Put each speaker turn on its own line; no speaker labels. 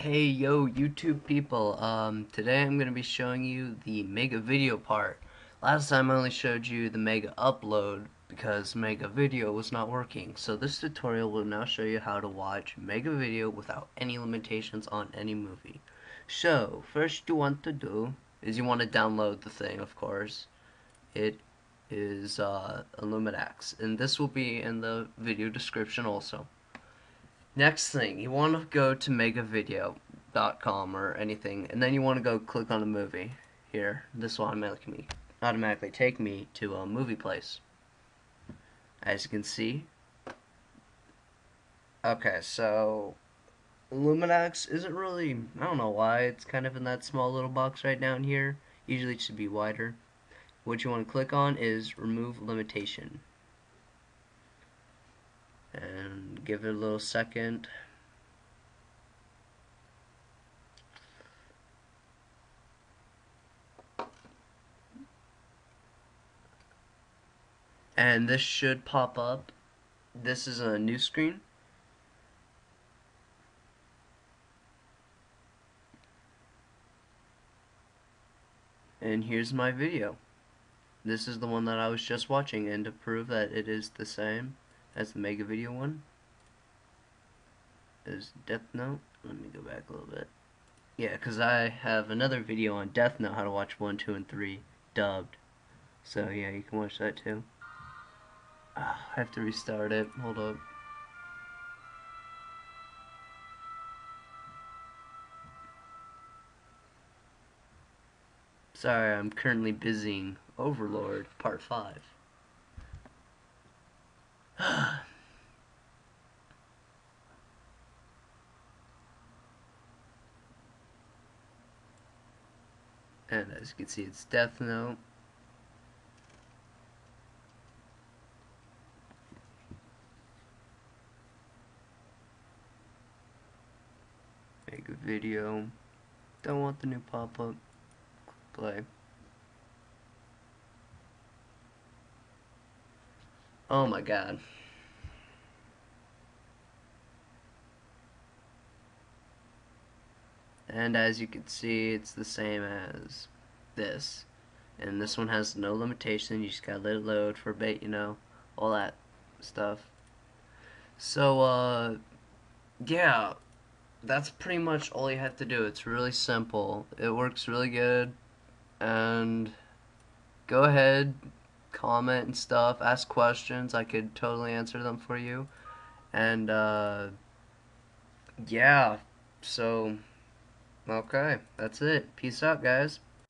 Hey yo YouTube people, um, today I'm going to be showing you the Mega Video part. Last time I only showed you the Mega Upload because Mega Video was not working. So this tutorial will now show you how to watch Mega Video without any limitations on any movie. So, first you want to do is you want to download the thing, of course. It is uh, Illuminax, and this will be in the video description also. Next thing, you want to go to megavideo.com or anything, and then you want to go click on a movie. Here, this will automatically, automatically take me to a movie place. As you can see. Okay, so Illuminax isn't really, I don't know why, it's kind of in that small little box right down here. Usually it should be wider. What you want to click on is remove limitation and give it a little second. And this should pop up. This is a new screen. And here's my video. This is the one that I was just watching and to prove that it is the same as the Mega Video one is Death Note. Let me go back a little bit. Yeah, because I have another video on Death Note, how to watch 1, 2, and 3 dubbed. So yeah, you can watch that too. Ah, I have to restart it. Hold up. Sorry, I'm currently busying Overlord Part 5. And as you can see it's Death Note. Mega Video. Don't want the new pop-up. Play. Oh my god and as you can see it's the same as this. And this one has no limitation. You just gotta let it load for a bit you know all that stuff. So uh yeah that's pretty much all you have to do. It's really simple. It works really good. And go ahead comment and stuff. Ask questions. I could totally answer them for you. And uh yeah. So Okay, that's it. Peace out, guys.